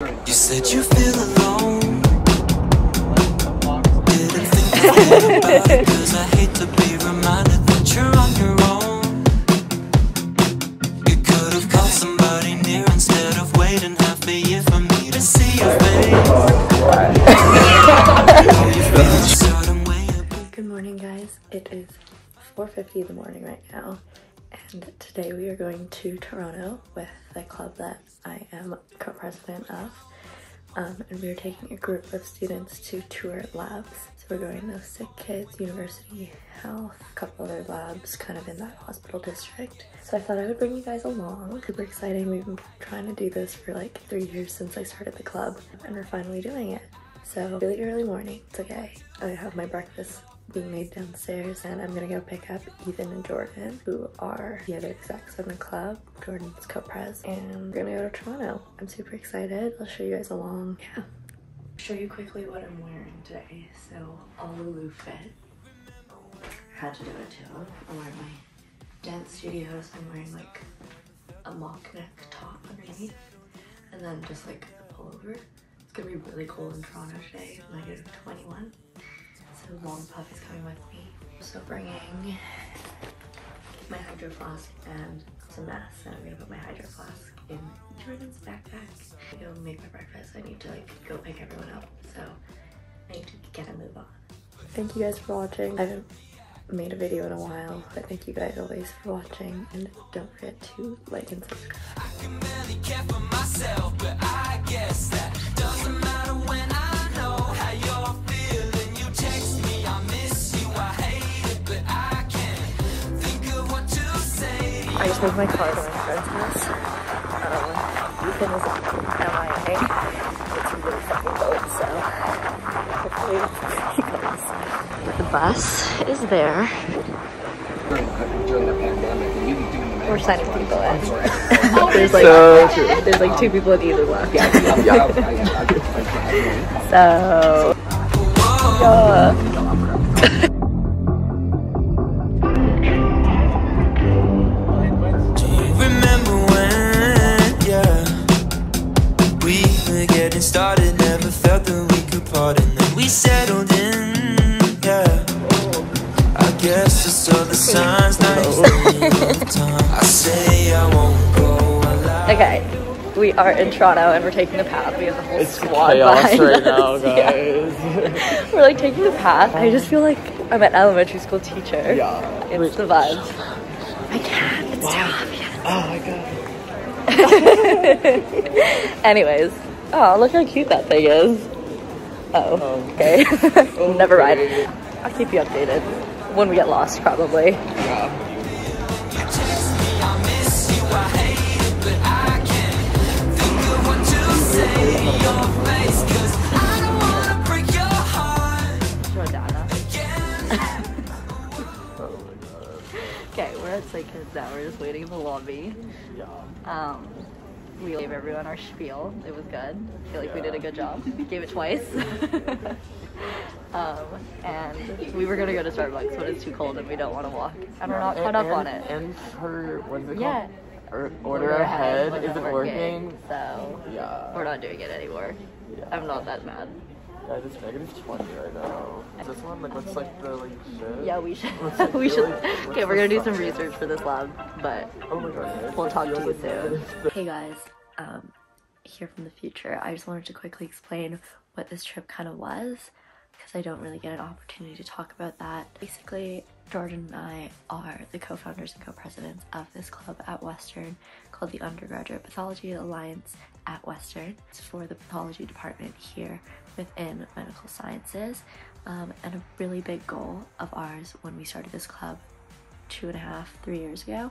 You said you feel alone. Didn't think about it 'cause I hate to be reminded that you're on your own. You could have called somebody near instead of waiting half a year for me to see your face. Good morning, guys. It is 4:50 in the morning right now, and today we are going to Toronto with the club that I am co-president of. Um, and we are taking a group of students to tour labs. So we're going to Sick Kids, University Health, a couple other labs kind of in that hospital district. So I thought I would bring you guys along. Super exciting. We've been trying to do this for like three years since I started the club, and we're finally doing it. So really early morning, it's okay. I have my breakfast being made downstairs and I'm gonna go pick up Ethan and Jordan who are the other execs in the club. Jordan's co-pres and we're gonna go to Toronto. I'm super excited. I'll show you guys along. Yeah. Show you quickly what I'm wearing today. So all Lulu fit. Had to do it too. I'm wearing my dance studios. I'm wearing like a mock neck top underneath and then just like a pullover. It's gonna be really cold in Toronto today, negative 21. So long puff is coming with me. So bringing my hydro flask and some masks and I'm gonna put my hydro flask in Jordan's backpack. I go make my breakfast. I need to like go pick everyone up. So I need to get a move on. Thank you guys for watching. I haven't made a video in a while, but thank you guys always for watching and don't forget to like and subscribe. I just moved my car to my friend's house. Um, Ethan is MIA. It's really fucking cold, so hopefully he comes. The bus is there. during the pandemic, and you be doing the We're signing people in. There's like So there's like two people at either left. Yeah, So yeah. Okay, we are in Toronto and we're taking the path. We have the whole It's squad chaos behind right us. now, Yeah. We're like taking the path. I just feel like I'm an elementary school teacher. Yeah. It's the vibes. I can't. It's too obvious. Oh my god. Anyways, oh look how cute that thing is. Oh, oh. okay. Never mind. I'll keep you updated when we get lost, probably. Yeah. We're just waiting in the lobby. Yeah. Um, we gave everyone our spiel. It was good. I feel like we did a good job. Gave it twice. um, and we were gonna go to Starbucks, but it's too cold and we don't want to walk. And we're not caught up on it. And her, what's it called? Yeah. Or, order ahead wasn't isn't working. so Yeah. we're not doing it anymore. Yeah. I'm not that mad. Guys, it's negative 20 right now. Is this one, like, what's like the, like, shit? Yeah, we should. Like, we should. like, Okay, we're gonna do some summary? research for this lab, but Oh my god. we'll talk to you like soon. Hey guys, um, here from the future. I just wanted to quickly explain what this trip kind of was because I don't really get an opportunity to talk about that. Basically, Jordan and I are the co-founders and co-presidents of this club at Western called the Undergraduate Pathology Alliance at Western. It's for the pathology department here within medical sciences. Um, and a really big goal of ours when we started this club two and a half, three years ago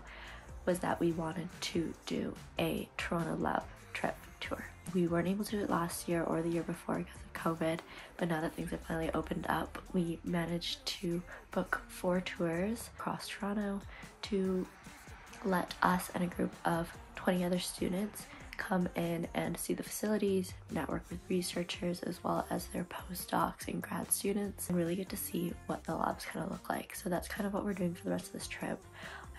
was that we wanted to do a Toronto lab trip tour. We weren't able to do it last year or the year before because of COVID, but now that things have finally opened up, we managed to book four tours across Toronto to let us and a group of 20 other students come in and see the facilities, network with researchers as well as their postdocs and grad students, and really get to see what the labs kind of look like. So that's kind of what we're doing for the rest of this trip.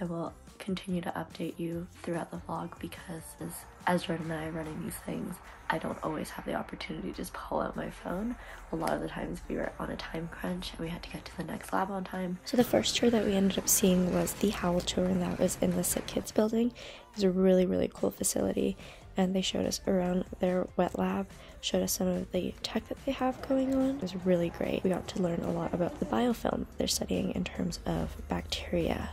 I will continue to update you throughout the vlog because as, as Jordan and I are running these things, I don't always have the opportunity to just pull out my phone. A lot of the times we were on a time crunch and we had to get to the next lab on time. So the first tour that we ended up seeing was the Howell tour and that was in the Sick Kids building. It was a really, really cool facility and they showed us around their wet lab, showed us some of the tech that they have going on. It was really great. We got to learn a lot about the biofilm they're studying in terms of bacteria.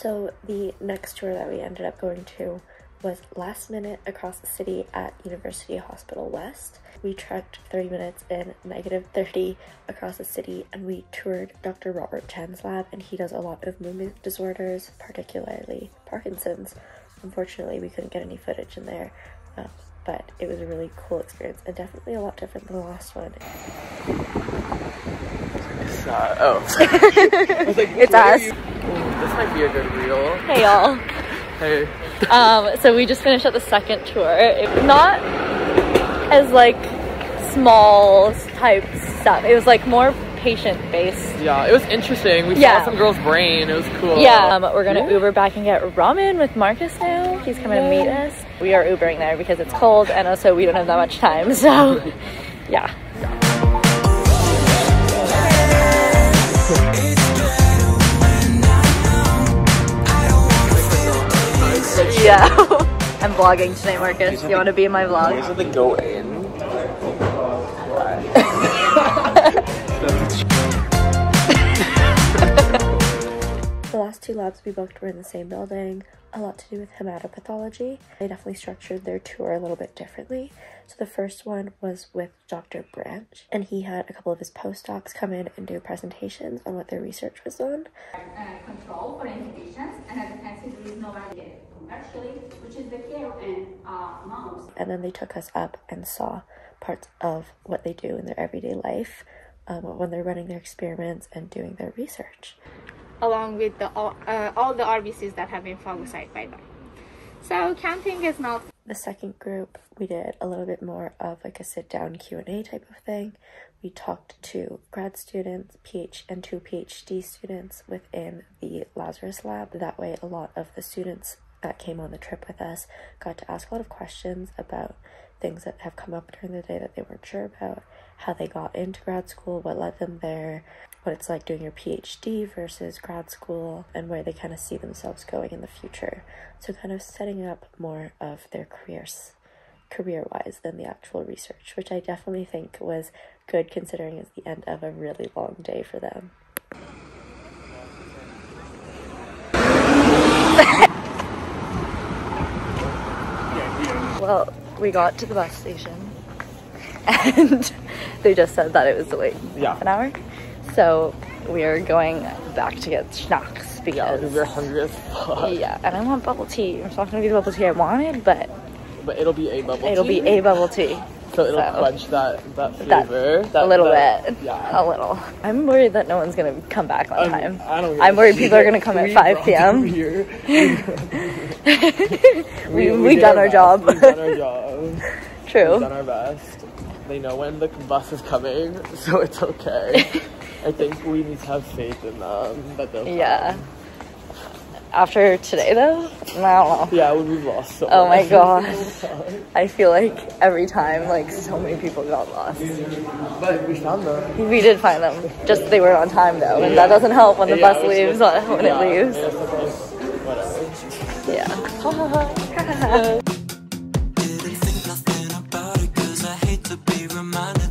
So the next tour that we ended up going to was last minute across the city at University Hospital West. We trekked 30 minutes in negative 30 across the city and we toured Dr. Robert Chen's lab and he does a lot of movement disorders, particularly Parkinson's. Unfortunately, we couldn't get any footage in there, uh, but it was a really cool experience and definitely a lot different than the last one. Uh, oh. Like, It's us. you- Ooh, this might be a good reel. Hey y'all. Hey. Um, so we just finished up the second tour. It, not as like small type stuff. It was like more patient based. Yeah, it was interesting. We Yeah. saw some girl's brain. It was cool. Yeah, um, we're gonna Uber back and get ramen with Marcus now. He's coming to meet us. We are Ubering there because it's cold and also we don't have that much time. So, yeah. Yeah. I'm vlogging today, Marcus. You want to be in my vlog? These are the go in. Labs we booked were in the same building, a lot to do with hematopathology. They definitely structured their tour a little bit differently. So the first one was with Dr. Branch, and he had a couple of his postdocs come in and do presentations on what their research was on. uh, control for inhibitions and at the time there is no value commercially, which is the care in uh, mouse. And then they took us up and saw parts of what they do in their everyday life um, when they're running their experiments and doing their research. Along with the all, uh, all the RBCs that have been phagocyted by them. So counting is not The second group, we did a little bit more of like a sit down Q&A type of thing. We talked to grad students, PH and two PhD students within the Lazarus lab. That way a lot of the students that came on the trip with us got to ask a lot of questions about things that have come up during the day that they weren't sure about, how they got into grad school, what led them there, what it's like doing your PhD versus grad school, and where they kind of see themselves going in the future. So, kind of setting up more of their careers, career wise, than the actual research, which I definitely think was good considering it's the end of a really long day for them. Well, we got to the bus station and they just said that it was delayed Yeah. half an hour. So we are going back to get schnapps Yeah, because we're hungry as fuck. yeah, and I want bubble tea. It's not gonna be the bubble tea I wanted, but But it'll be a bubble tea. it'll tea. be a bubble tea. So it'll so- quench that that That- flavor. a little that- bit. Yeah. A little. I'm worried that no one's gonna come back on I'm- time. I don't. I'm worried people are gonna come at 5 p.m. here. We, we, did done our best. job. We've done our job. True. We've done our best. They know when the bus is coming, so it's okay. I think we need to have faith in them that they'll come. Yeah. After today though, I don't know. Yeah, when we've lost so Oh my much. god. I feel like every time like so many people got lost. But we found them. We did find them. Just they weren't on time though, and that doesn't help when the Yeah, bus leaves was- uh, when yeah, it leaves. it's okay. Whatever. Yeah.